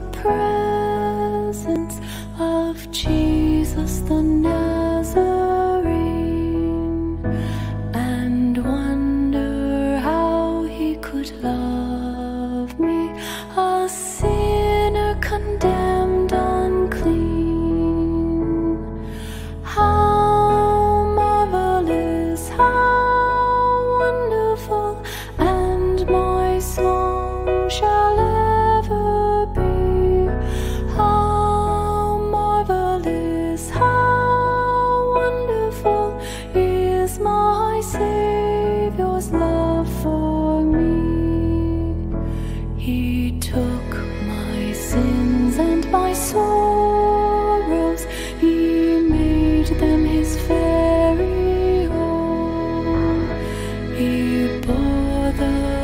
the presence of Jesus the Nazarene and wonder how he could love me, a sinner condemned unclean. How marvelous, how Savior's love for me. He took my sins and my sorrows, He made them His very own. He bore the.